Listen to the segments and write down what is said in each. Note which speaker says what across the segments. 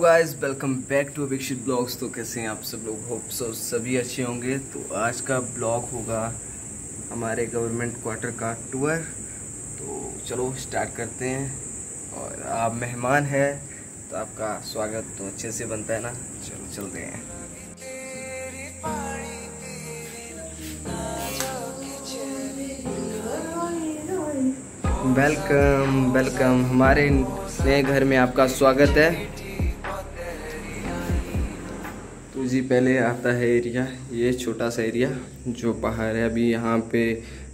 Speaker 1: Guys welcome back to Abhikshit vlogs तो कैसे हैं आप सब लोग? होप सो सभी अच्छे होंगे। तो आज का ब्लॉग होगा हमारे गवर्नमेंट क्वार्टर का टूर तो चलो स्टार्ट करते हैं। और आप मेहमान हैं तो आपका स्वागत तो अच्छे से बनता है ना? चलो चलते हैं। वेलकम वेलकम हमारे नए घर में आपका स्वागत है। जी, पहले आता है एरिया, ये छोटा सा एरिया जो बाहर है। अभी यहाँ पे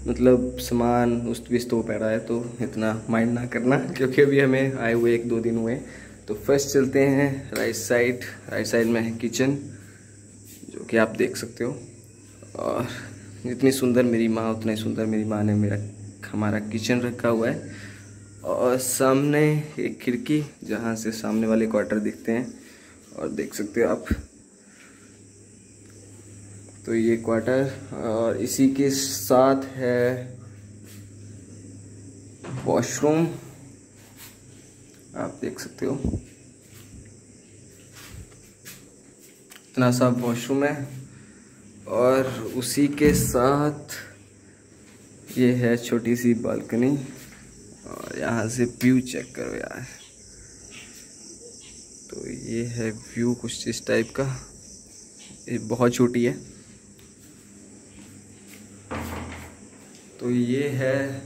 Speaker 1: मतलब सामान उस विस्त हो पा रहा है तो इतना माइंड ना करना, क्योंकि अभी हमें आए हुए एक दो दिन हुए तो फ़र्स्ट चलते हैं राइट साइड राइट साइड में है किचन जो कि आप देख सकते हो। और जितनी सुंदर मेरी माँ, उतना ही सुंदर मेरी माँ ने मेरा, हमारा किचन रखा हुआ है। और सामने एक खिड़की, जहाँ से सामने वाले क्वार्टर दिखते हैं। और देख सकते हो आप तो ये क्वार्टर और इसी के साथ है वॉशरूम आप देख सकते हो। इतना सा वॉशरूम है। और उसी के साथ ये है छोटी सी बालकनी और यहाँ से व्यू चेक करो यार। तो ये है व्यू कुछ इस टाइप का। ये बहुत छोटी है। तो ये है,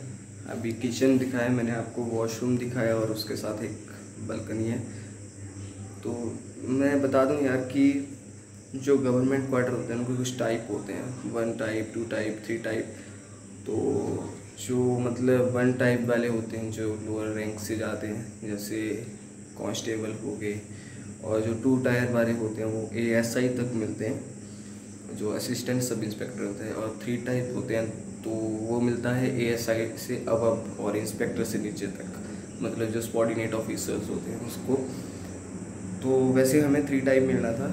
Speaker 1: अभी किचन दिखाया मैंने आपको वॉशरूम दिखाया और उसके साथ एक बालकनी है। तो मैं बता दूँ यार कि जो गवर्नमेंट क्वार्टर होते हैं, उनके कुछ टाइप होते हैं। One type two type three type तो जो मतलब वन टाइप वाले होते हैं, जो लोअर रैंक से जाते हैं, जैसे कांस्टेबल हो गए, और जो टू टायर वाले होते हैं, वो ए एस आई तक मिलते हैं। जो असिस्टेंट सब इंस्पेक्टर होते हैं, और थ्री टाइप होते हैं तो वो मिलता है ए एस आई से अब अब और इंस्पेक्टर से नीचे तक। मतलब जो स्पॉर्डिनेट ऑफिसर्स होते हैं उसको। तो वैसे हमें थ्री टाइप मिलना था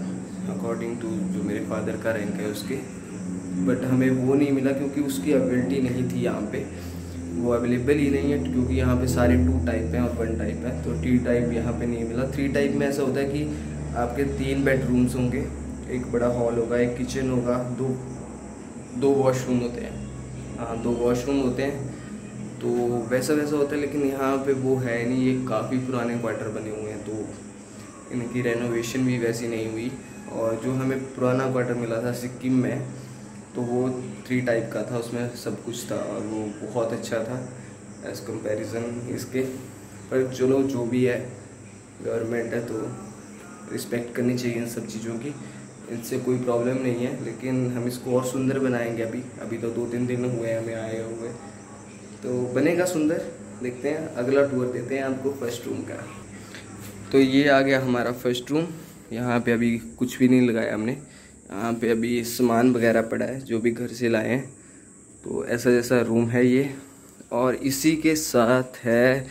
Speaker 1: अकॉर्डिंग टू जो मेरे फादर का रैंक है उसके। बट हमें वो नहीं मिला क्योंकि उसकी अवेलेबिलिटी नहीं थी यहाँ पे। वो अवेलेबल ही नहीं है क्योंकि यहाँ पे सारे टू टाइप हैं और वन टाइप है। तो टी टाइप यहाँ पे नहीं मिला। थ्री टाइप में ऐसा होता है कि आपके तीन बेडरूम्स होंगे। एक बड़ा हॉल होगा, एक किचन होगा, दो दो वॉशरूम होते हाँ। दो वॉशरूम होते हैं। तो वैसा वैसा होता है, लेकिन यहाँ पे वो है नहीं, ये काफ़ी पुराने क्वार्टर बने हुए हैं तो इनकी रेनोवेशन भी वैसी नहीं हुई। और जो हमें पुराना क्वार्टर मिला था सिक्किम में तो वो थ्री टाइप का था, उसमें सब कुछ था और वो बहुत अच्छा था एज़ कंपैरिजन इसके। पर चलो, जो भी है गवर्नमेंट है तो रिस्पेक्ट करनी चाहिए इन सब चीज़ों की। इनसे कोई प्रॉब्लम नहीं है, लेकिन हम इसको और सुंदर बनाएँगे अभी। अभी तो दो तीन दिन हुए हैं हमें आए हुए। तो बनेगा सुंदर, देखते हैं, अगला टूर देते हैं आपको फ़र्स्ट रूम का। तो ये आ गया हमारा फ़र्स्ट रूम यहाँ पे अभी कुछ भी नहीं लगाया हमने। यहाँ पे अभी सामान वगैरह पड़ा है, जो भी घर से लाए हैं। तो ऐसा जैसा रूम है ये। और इसी के साथ है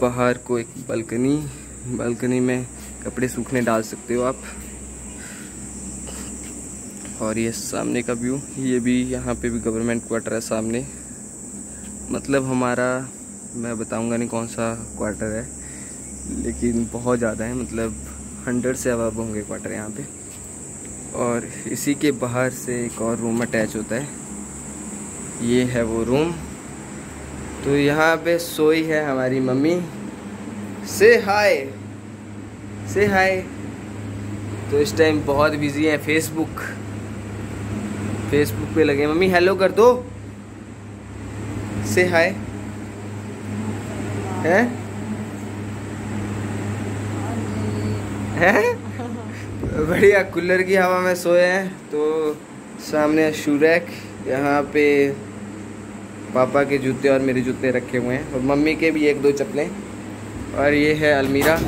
Speaker 1: बाहर को एक बालकनी बालकनी में कपड़े सूखने डाल सकते हो आप। और ये सामने का व्यू ये भी यहाँ पे भी गवर्नमेंट क्वार्टर है सामने। मतलब हमारा, मैं बताऊँगा नहीं कौन सा क्वार्टर है, लेकिन बहुत ज़्यादा है मतलब हंड्रेड से अब होंगे क्वार्टर यहाँ पे। और इसी के बाहर से एक और रूम अटैच होता है। ये है वो रूम तो यहाँ पे सोई है हमारी मम्मी। से हाय से हाय तो इस टाइम बहुत बिज़ी है फेसबुक फेसबुक पे लगे मम्मी हेलो कर दो। से हाय हैं? हैं? बढ़िया कूलर की हवा में सोए हैं। तो सामने शूरैक यहाँ पे पापा के जूते और मेरे जूते रखे हुए हैं। और मम्मी के भी एक दो चप्पलें। और ये है अलमीरा।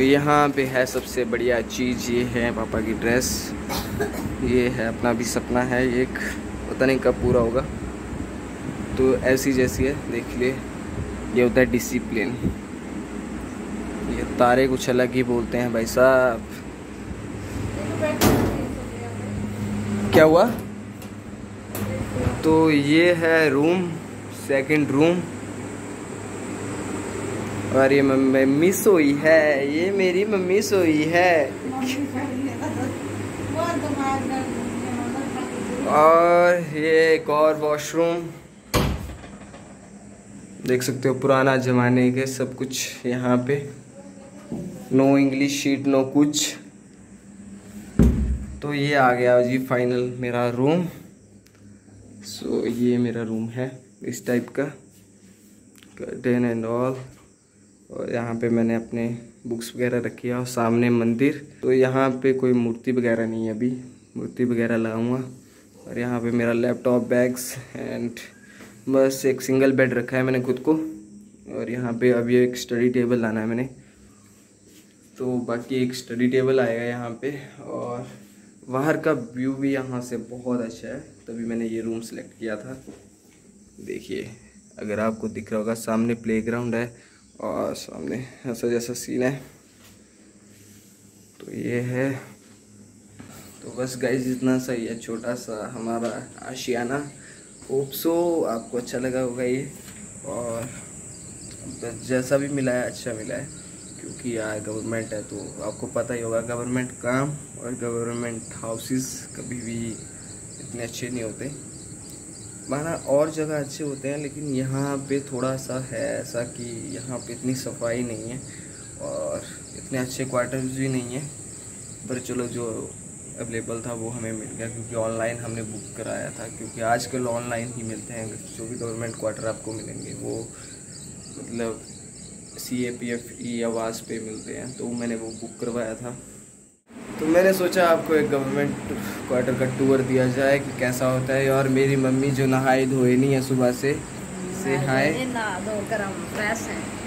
Speaker 1: यहाँ पे है सबसे बढ़िया चीज़, ये है पापा की ड्रेस। ये है अपना भी सपना है, एक पता नहीं कब पूरा होगा। तो ऐसी जैसी है, देख लिए ये होता है डिसिप्लिन ये तारे कुछ अलग ही बोलते हैं भाई साहब। क्या हुआ? तो ये है रूम सेकंड रूम और ये मम्मी सोई है। ये मेरी मम्मी सोई है। और ये एक और वॉशरूम देख सकते हो पुराना ज़माने के सब कुछ यहाँ पे। नो इंग्लिश शीट नो कुछ। तो ये आ गया जी फाइनल मेरा रूम सो so, ये मेरा रूम है इस टाइप का। कर्टन एंड ऑल और यहाँ पे मैंने अपने बुक्स वगैरह रखी है और सामने मंदिर। तो यहाँ पे कोई मूर्ति वगैरह नहीं है अभी। मूर्ति वगैरह लगाऊँगा और यहाँ पे मेरा लैपटॉप, बैग्स एंड बस एक सिंगल बेड रखा है मैंने खुद को। और यहाँ पे अभी एक स्टडी टेबल लाना है मैंने। तो बाकी एक स्टडी टेबल आएगा यहाँ पे। और बाहर का व्यू भी यहाँ से बहुत अच्छा है। तभी मैंने ये रूम सेलेक्ट किया था। देखिए, अगर आपको दिख रहा होगा, सामने प्लेग्राउंड है। और सामने ऐसा जैसा सीन है। तो ये है। तो बस गाइज़ इतना सही है, छोटा सा हमारा आशियाना। ओप्सो आपको अच्छा लगा होगा ये। और जैसा भी मिला है अच्छा मिला है। क्योंकि यार गवर्नमेंट है तो आपको पता ही होगा गवर्नमेंट काम और गवर्नमेंट हाउसेस कभी भी इतने अच्छे नहीं होते। माना और जगह अच्छे होते हैं, लेकिन यहाँ पे थोड़ा सा है ऐसा कि यहाँ पे इतनी सफ़ाई नहीं है और इतने अच्छे क्वार्टर्स भी नहीं है। पर चलो जो अवेलेबल था वो हमें मिल गया, क्योंकि ऑनलाइन हमने बुक कराया था, क्योंकि आजकल ऑनलाइन ही मिलते हैं। जो भी गवर्नमेंट क्वार्टर आपको मिलेंगे, वो मतलब सी ए पी एफ़ ई आवाज़ पे मिलते हैं तो मैंने वो बुक करवाया था। तो मैंने सोचा आपको एक गवर्नमेंट क्वार्टर का टूर दिया जाए कि कैसा होता है। और मेरी मम्मी जो नहाए धोए नहीं है सुबह से से हाय।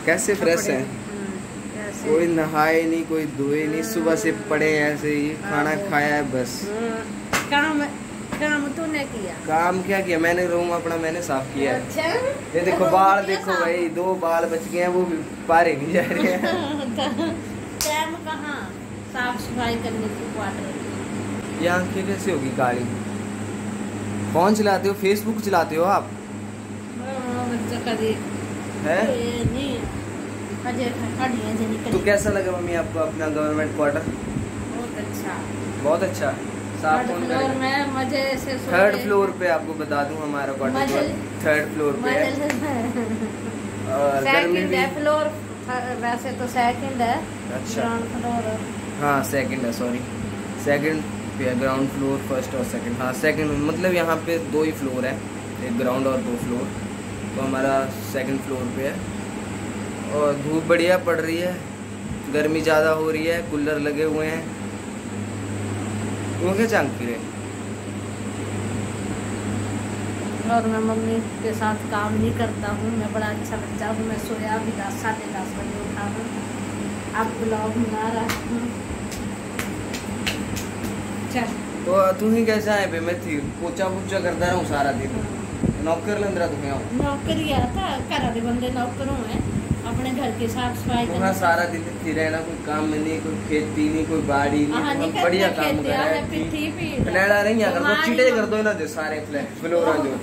Speaker 1: कैसे फ्रेश हैं? कोई नहाए नहीं कोई धोए नहीं सुबह से पड़े ऐसे ही खाना खाया है बस।
Speaker 2: काम काम तूने किया?
Speaker 1: काम क्या किया? मैंने रूम अपना मैंने साफ़ किया है। अच्छा? ये देखो बाल देखो भाई दो बाल बच गए हैं वो भी पारे नहीं जा रहे हैं।
Speaker 2: कहाँ? साफ़ सफ़ाई करने की क्वार्टर
Speaker 1: ये आँखें कैसे होगी काली? कौन चलाते हो? फेसबुक चलाते हो आप?
Speaker 2: हाँ, है?
Speaker 1: तो कैसा लगा मम्मी आपको अपना गवर्नमेंट क्वार्टर
Speaker 2: बहुत अच्छा।
Speaker 1: बहुत अच्छा।
Speaker 2: साफ़ फ्लोर में मज़े से
Speaker 1: थर्ड फ्लोर पे आपको बता दूँ हमारा क्वार्टर थर्ड फ्लोर पे
Speaker 2: और गर्मी भी। फ्लोर वैसे तो सेकंड है।
Speaker 1: अच्छा।
Speaker 2: फ्लोर
Speaker 1: हाँ सेकंड है सॉरी सेकंड पे ग्राउंड फ्लोर फ़र्स्ट और सेकंड हाँ सेकंड मतलब यहाँ पे दो ही फ्लोर है, एक ग्राउंड और दो फ्लोर तो हमारा सेकंड फ्लोर पे है. और धूप बढ़िया पड़ रही है, गर्मी ज़्यादा हो रही है कूलर लगे हुए हैं. वो क्या चांग
Speaker 2: और मैं मम्मी के साथ काम नहीं करता हूँ, मैं बड़ा अच्छा बच्चा हूँ, मैं सोया भी दस दस बजे उठा हूँ। अब ब्लॉग बना रहा हूँ।
Speaker 1: तो तू ही कैसा है? मैं थी पोचा पोचा करता रहूँ सारा दिन। नौकर लंदरा तुम्हें
Speaker 2: नौकर ही आता घर के बंदे नौकर हुए अपने घर की साफ़ सफ़ाई
Speaker 1: वहाँ सारा दिन थी रहना कोई काम में नहीं कोई खेती नहीं कोई बाड़ी नहीं, बढ़िया काम कर रहा है फ्लैट नहीं अगर वो चिटे कर दो ना जो सारे फ्लैट फ्लोर जो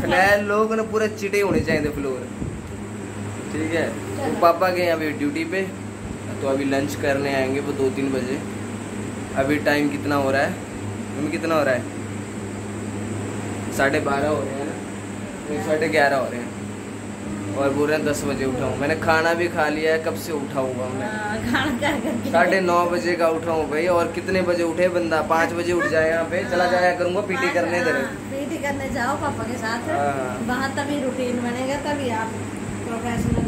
Speaker 1: फ्लैट लोग ना पूरे चिटे होने चाहिए फ्लोर। ठीक है? पापा गए अभी ड्यूटी पे। तो अभी लंच करने आएँगे वो दो तीन बजे। अभी टाइम कितना हो रहा है? अभी कितना हो रहा है? साढ़े बारह हो रहे हैं ना? साढ़े ग्यारह हो रहे हैं। और बोल रहे हैं दस बजे उठाऊँ। मैंने खाना भी खा लिया है कब से उठा हुआ मैं?
Speaker 2: हाँ,
Speaker 1: साढ़े नौ बजे का उठा हूँ भाई और कितने बजे उठे बंदा? पाँच बजे उठ जाए यहाँ पे चला जाया करूँगा पीटी करने इधर।
Speaker 2: पीटी करने जाओ पापा के साथ। हाँ। वहाँ तभी रूटीन बनेगा तभी आप प्रोफेशनल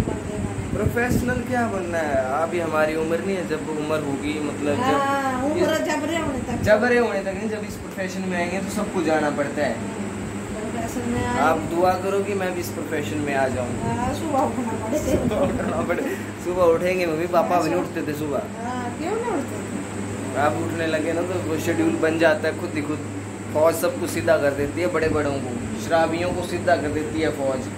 Speaker 1: प्रोफेशनल क्या बनना है? अभी हमारी उम्र नहीं है जब उम्र होगी मतलब जब
Speaker 2: हाँ, जबरे होने तक।
Speaker 1: जबरे होने तक नहीं जब इस प्रोफेशन में आएँगे तो सबको जाना पड़ता है। में आप दुआ करो कि मैं भी इस प्रोफेशन में आ जाऊँ।
Speaker 2: हाँ, सुबह उठना पड़े। सुबह
Speaker 1: उठना पड़े। सुबह उठेंगे मम्मी पापा भी नहीं उठते थे सुबह।
Speaker 2: हाँ, क्यों नहीं उठते?
Speaker 1: आप उठने लगे ना तो वो शेड्यूल बन जाता है खुद ही खुद। फौज सबको सीधा कर देती है बड़े बड़ों को। शराबियों को सीधा कर देती है फौज।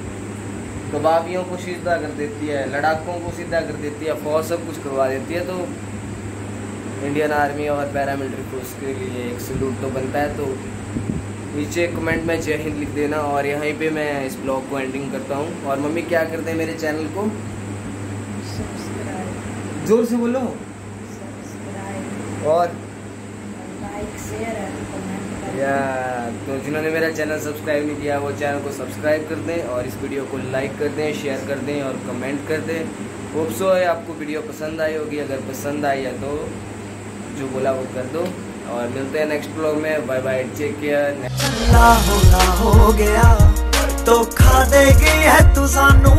Speaker 1: कबाबियों को सीधा कर देती है लड़ाकों को सीधा कर देती है फौज सब कुछ करवा देती है तो इंडियन आर्मी और पैरामिलिट्री फोर्स के लिए एक सलूट तो बनता है तो नीचे कमेंट में जय हिंद लिख देना और यहीं पे मैं इस ब्लॉग को एंडिंग करता हूँ। और मम्मी क्या करते हैं मेरे चैनल को? ज़ोर से बोलो।
Speaker 2: सब्सक्राइब
Speaker 1: और
Speaker 2: लाइक शेयर
Speaker 1: या तो जिन्होंने मेरा चैनल सब्सक्राइब नहीं किया, वो चैनल को सब्सक्राइब कर दें और इस वीडियो को लाइक कर दें शेयर कर दें और कमेंट कर दें। होप सो है आपको वीडियो पसंद आई होगी। अगर पसंद आई है तो जो बोला वो कर दो। और मिलते हैं नेक्स्ट ब्लॉग में। बाय बाय चेक केयर
Speaker 3: हो गया तो खा देगी है तू सानू